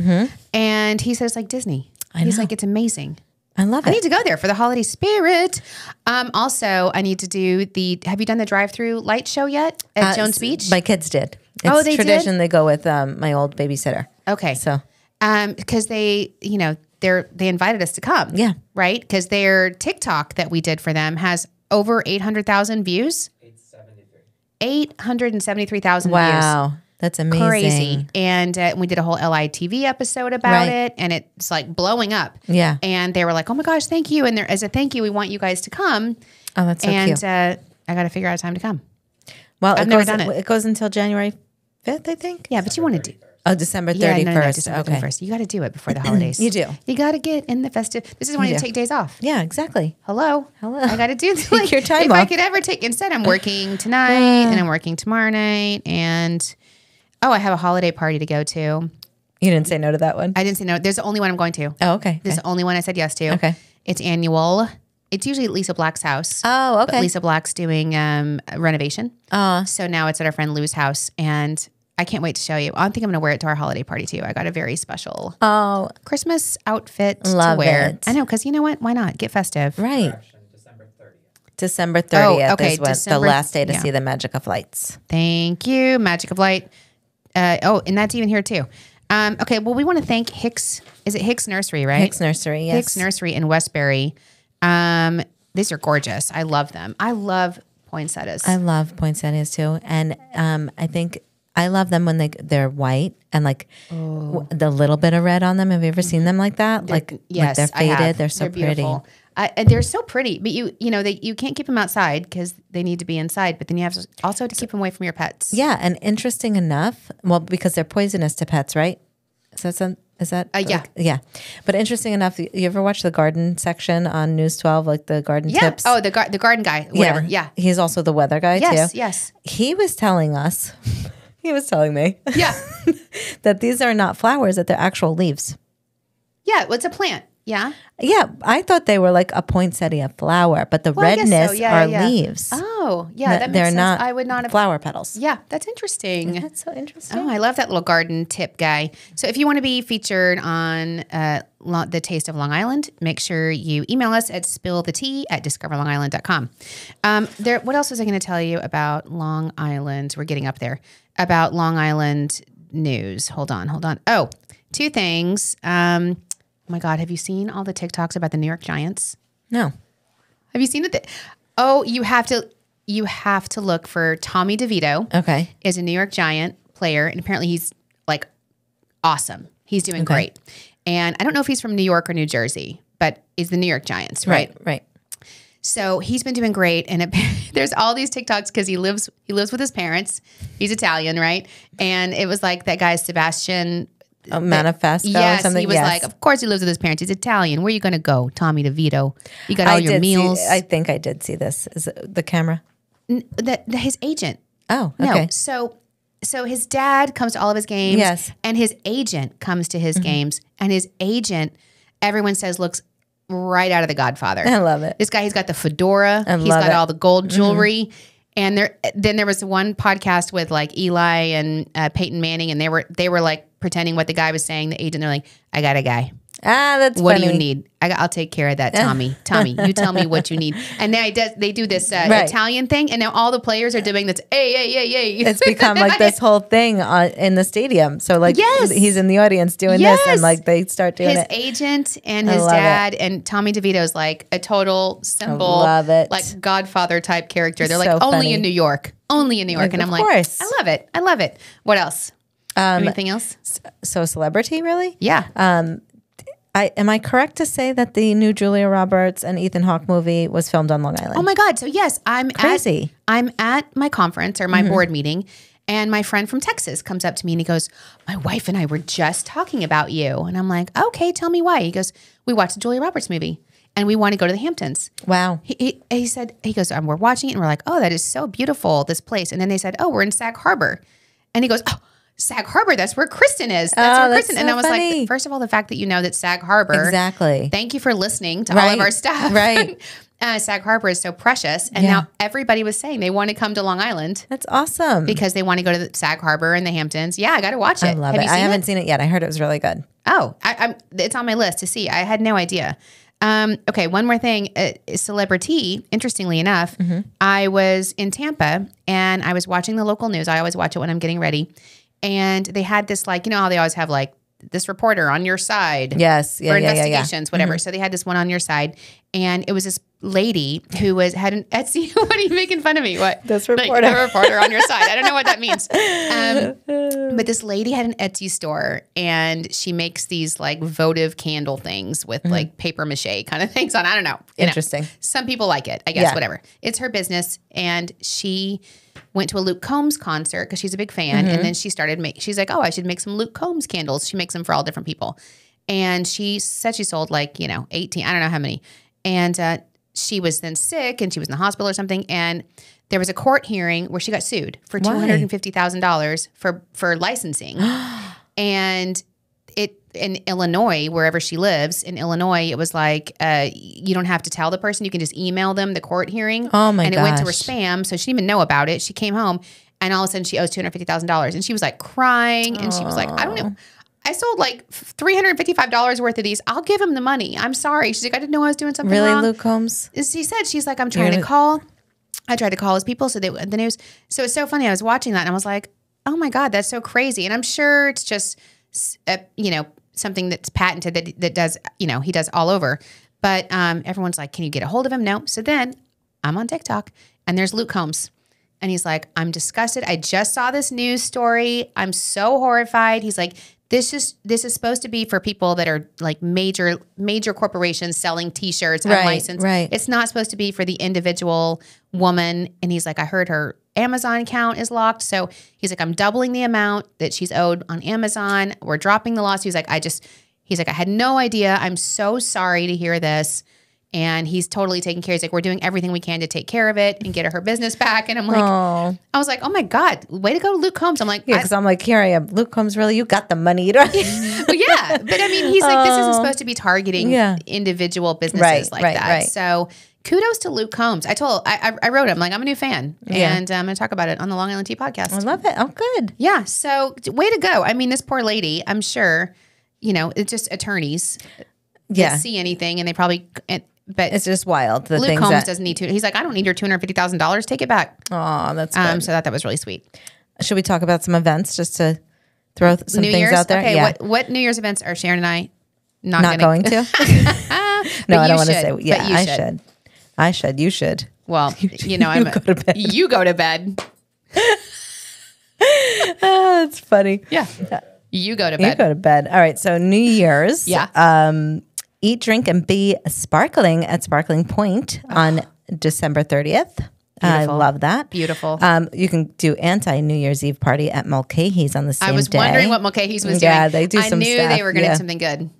and he says like Disney. He's know. like, it's amazing. I love it. I need to go there for the holiday spirit. Um, also, I need to do the. Have you done the drive-through light show yet at Uh, Jones Beach? My kids did. It's Oh, they did? tradition. They go with um, my old babysitter. okay, So um, because they, you know, they're they invited us to come. Yeah. right. Because their TikTok that we did for them has over eight hundred thousand views. Eight hundred and seventy-three thousand views. That's amazing. crazy. And uh, we did a whole LITV episode about Right. it, and it's like blowing up. Yeah. And they were like, "Oh my gosh, thank you!" And there, as a thank you, we want you guys to come. Oh, that's so and cute. uh, I got to figure out a time to come. Well, I've it never goes, done it. It goes until January fifth, I think. Yeah, but you want to do. Oh, December Yeah, thirty no, no, no, first. December okay. 31st. You got to do it before the holidays. You do. You got to get in the festive. This is when you, do. take days off. Yeah, exactly. Hello. Hello. I got to do Take your time If I could ever take, instead, I'm working tonight and I'm working tomorrow night. And oh, I have a holiday party to go to. You didn't say no to that one. I didn't say no. There's the only one I'm going to. oh, okay. This is the only one I said yes to. Okay. It's annual. It's usually at Lisa Black's house. Oh, But okay. Lisa Black's doing um, a renovation. Uh, So now it's at our friend Lou's house. And I can't wait to show you. I think I'm going to wear it to our holiday party too. I got a very special oh, Christmas outfit Love to wear. it. I know, because you know what? Why not? Get festive. right. December 30th Oh, okay, is what December- the last day to yeah. see the magic of lights. Thank you. Magic of Light. Uh, oh, and that's even here too. Um, okay, well, we want to thank Hicks. Is it Hicks Nursery, right? Hicks Nursery, yes. Hicks Nursery in Westbury. Um, these are gorgeous. I love them. I love poinsettias. I love poinsettias too, and um, I think I love them when they they're white and like w- the little bit of red on them. Have you ever seen them like that? Like, like yes, they're I faded. They're so pretty. I, and they're so pretty, but you you know they you can't keep them outside because they need to be inside. But then you have to also to keep them away from your pets. Yeah, and interesting enough, well, because they're poisonous to pets, right? Is that some? Is that? Uh, yeah. like- yeah. But interesting enough, you ever watch the garden section on News Twelve, like the garden Yeah. tips? Oh, the gar- the garden guy. Whatever. Yeah. He's also the weather guy Yes. too. Yes. He was telling us. He was telling me Yeah. that these are not flowers; that they're actual leaves. yeah. Well, it's a plant. Yeah. Yeah, I thought they were like a poinsettia flower, but the Well, guess so. redness Yeah, are yeah, leaves. Oh, yeah. That They're sense. not. I would not have. flower petals. Yeah, that's interesting. That's so interesting. Oh, I love that little garden tip guy. So if you want to be featured on uh, the Taste of Long Island, make sure you email us at spillthetea at discoverlongisland.com. Um, there, what else was I going to tell you about Long Island? We're getting up there. About Long Island news. Hold on, hold on. Oh, two things. Um, oh my God, have you seen all the TikToks about the New York Giants? No. Have you seen it? Oh, you have to. You have to look for Tommy DeVito Okay. is a New York Giant player, and apparently he's like awesome. He's doing great. And I don't know if he's from New York or New Jersey, but he's the New York Giants, right? Right. Right. So he's been doing great, and it, there's all these TikToks because he lives he lives with his parents. He's Italian, right? And it was like that guy Sebastian. A Maniscalco. or Yes, something. he was Yes. like, of course he lives with his parents. He's Italian. Where are you going to go, Tommy DeVito? You got all I your meals. See, I think I did see this. Is it the camera? that that his agent Oh, No. okay. So so his dad comes to all of his games. Yes. Mm-hmm. And his agent comes to his games. And his agent, everyone says, looks right out of the Godfather. I love it. This guy, he's got the fedora. I he's love got it. Mm-hmm. all the gold jewelry. And there, then there was one podcast with like Eli and uh, Peyton Manning, and they were they were like pretending what the guy was saying. The agent, they're like, "I got a guy. Ah, that's What funny. do you need? I, I'll take care of that, Tommy. Tommy, you tell me what you need." And now he does, they do this uh, Right. Italian thing, and now all the players are doing this. Hey, hey, hey, hey! It's become like this whole thing on, in the stadium. So like Yes. he's in the audience doing this, and like they start doing his it. agent and his love it. dad and Tommy DeVito's like a total symbol, love it. like Godfather type character. They're like So only funny. in New York, only in New York, Like, and I'm like, course. I love it, I love it. What else? Um, Anything else? So celebrity, really? Yeah. Uh, I am I correct to say that the new Julia Roberts and Ethan Hawke movie was filmed on Long Island? oh my God! So yes, I'm Crazy. At, I'm at my conference or my board meeting. And my friend from Texas comes up to me and he goes, My wife and I were just talking about you. And I'm like, Okay, tell me why. He goes, We watched a Julia Roberts movie and we want to go to the Hamptons. Wow. he, he, he said, he goes, um, we're watching it and we're like, oh, that is so beautiful, this place. And then they said, oh, we're in Sag Harbor. And he goes, oh, Sag Harbor, that's where Kristen is. That's Oh, where that's Kristen. and I was funny. like, first of all, the fact that you know that Sag Harbor. Exactly. Thank you for listening to all of our stuff. right. uh, Sag Harbor is so precious. And Yeah. now everybody was saying they want to come to Long Island That's awesome. because they want to go to the Sag Harbor and the Hamptons. Yeah, I got to watch it. I love Have it. I haven't it? seen it yet. I heard it was really good. Oh, I, I'm. It's on my list to see. I had no idea. Um, okay, one more thing. Uh, celebrity. Interestingly enough, Mm-hmm. I was in Tampa and I was watching the local news. I always watch it when I'm getting ready, and they had this like you know how they always have like this reporter on your side Yes. Yeah. for yeah, yeah, yeah. investigations, whatever. So they had this one on your side, and it was this lady who was had an Etsy. what are you making fun of me? What This Like, reporter. the reporter on your side. I don't know what that means. Um, but this lady had an Etsy store, and she makes these like votive candle things with like paper mache kind of things on. I don't know. You know. Interesting. Some people like it. I guess Yeah. whatever. It's her business, and she went to a Luke Combs concert because she's a big fan, and then she started make. She's like, oh, I should make some Luke Combs candles. She makes them for all different people, and she said she sold like you know eighteen. I don't know how many, and uh, she was then sick, and she was in the hospital or something, and. There was a court hearing where she got sued for two hundred and fifty thousand dollars for for licensing, and it in Illinois, wherever she lives in Illinois, it was like uh, you don't have to tell the person; you can just email them the court hearing. Oh my And it went to her spam, so she didn't even know about it. She came home, and all of a sudden, she owes two hundred fifty thousand dollars, and she was like crying, and she was like, "I don't know." I sold like three hundred fifty-five dollars worth of these. I'll give him the money. I'm sorry. She's like, I didn't know I was doing something Really, wrong. Luke Combs? She said she's like, I'm trying gonna- to call. I tried to call his people, so they the news. So it's so funny. I was watching that and I was like, oh my god, that's so crazy. And I'm sure it's just, s- uh, you know, something that's patented that that does, you know, he does all over. But um, everyone's like, can you get a hold of him? No. So then I'm on TikTok and there's Luke Combs. And he's like, I'm disgusted. I just saw this news story. I'm so horrified. He's like, this is this is supposed to be for people that are like major major corporations selling T-shirts Right, unlicensed. right. It's not supposed to be for the individual woman. And he's like, I heard her Amazon account is locked. So he's like, I'm doubling the amount that she's owed on Amazon. We're dropping the lawsuit. He's like, I just, he's like, I had no idea. I'm so sorry to hear this. And he's totally taking care. He's like, we're doing everything we can to take care of it and get her her business back. And I'm like, Oh, I was like, oh my God, way to go, Luke Combs. I'm like, yeah. Because I'm like, here I am. Luke Combs, really? You got the money. But yeah, but I mean, he's like, this isn't supposed to be targeting. Yeah. individual businesses Right, like right, that. right. So kudos to Luke Combs. I told, I, I, wrote him like, I'm a new fan, Yeah. and um, I'm going to talk about it on the Long Island Tea podcast. I love it. Oh, good. Yeah. So way to go. I mean, this poor lady, I'm sure, you know, it's just attorneys Yeah. see anything and they probably, and, but It's just wild. The Luke Combs that. doesn't need to. He's like, I don't need your $250,000. Take it back. Oh, that's good. Um, so that, that was really sweet. Should we talk about some events just to throw some New things Year's. out there? Okay. yeah. What, what New Year's events are Sharon and I not, Not gonna, going to? No, I don't want to say. But Yeah, you I should. should. I should. You should. Well, you know, I'm go to bed. you go to bed. Oh, that's funny. Yeah. You go to bed. You go to bed. All right. So New Year's. Yeah. Um, eat, drink, and be sparkling at Sparkling Pointe on December thirtieth. I love that. Beautiful. Um, you can do anti New Year's Eve party at Mulcahy's on the same day. I was day. wondering what Mulcahy's was doing. Yeah, they do I knew they were going to yeah. do something good.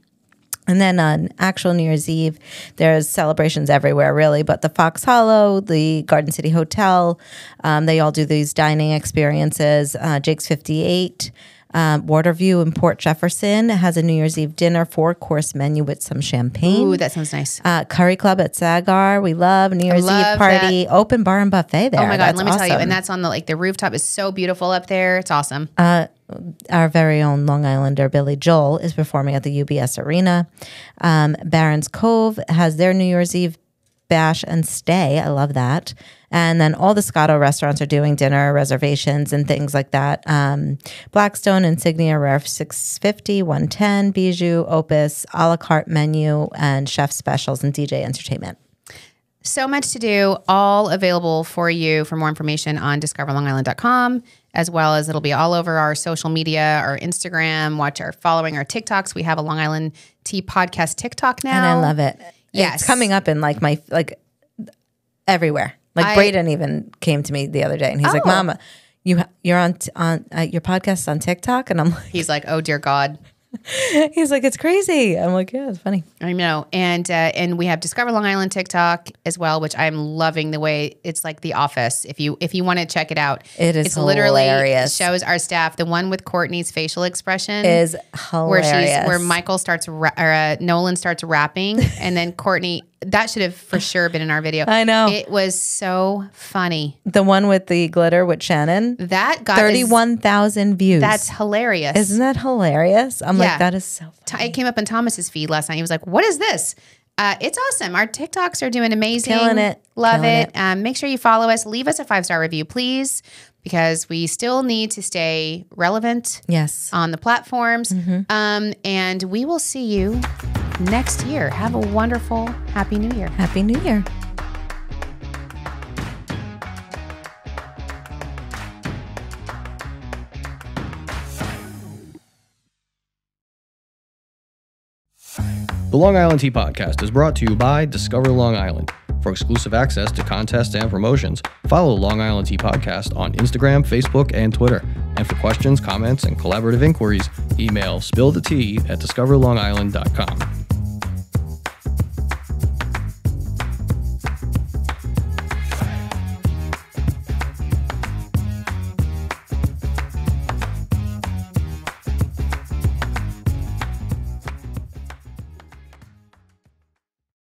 And then on actual New Year's Eve, there's celebrations everywhere, really. But the Fox Hollow, the Garden City Hotel, um, they all do these dining experiences. Uh, Jake's 58, um, Waterview in Port Jefferson has a New Year's Eve dinner, four course menu with some champagne. Ooh, that sounds nice. uh, Curry Club at Saghar, we love New Year's love Eve party, open bar and buffet there. Oh my god, That's let me tell you, and that's on the like the rooftop is so beautiful up there. It's awesome. our very own Long Islander Billy Joel is performing at the UBS Arena. Um, Baron's Cove has their New Year's Eve bash and stay. I love that. And then all the Scotto restaurants are doing dinner reservations and things like that. Um, Blackstone, Insignia, Rare 650, 110, Bijou, Opus, a la carte menu, and chef specials and DJ entertainment. so much to do, all available for you for more information on discoverlongisland.com, as well as it'll be all over our social media, our Instagram, watch our following our TikToks. We have a Long Island Tea podcast TikTok now. And I love it. Yes. It's coming up in like my, like everywhere. Like I- Braden even came to me the other day and he's like, Oh. Mama, you you're on, t- on uh, your podcast on TikTok. And I'm like, He's like, oh dear God. he's like, it's crazy. I'm like, yeah, it's funny. I know, and uh, and we have Discover Long Island TikTok as well, which I'm loving the way it's like The Office. If you if you want to check it out, It is it's literally hilarious. shows our staff the one with Courtney's facial expression Is where hilarious. she's where Michael starts ra- or uh, Nolan starts rapping, and then Courtney. That should have for sure been in our video. I know. it was so funny. the one with the glitter with Shannon, That got 31,000 views. That's hilarious. Isn't that hilarious? I'm Yeah. like, that is so funny. It came up in Thomas's feed last night. He was like, "What is this?" Uh, it's awesome. Our TikToks are doing amazing. Killing it. Love Killing it. Um, make sure you follow us. Leave us a five star review, please, because we still need to stay relevant Yes. on the platforms. Um, and we will see you next year. Have a wonderful, happy New Year. Happy New Year. The Long Island Tea Podcast is brought to you by Discover Long Island. For exclusive access to contests and promotions, follow the Long Island Tea Podcast on Instagram, Facebook, and Twitter. And for questions, comments, and collaborative inquiries, email spillthetea at discoverlongisland.com.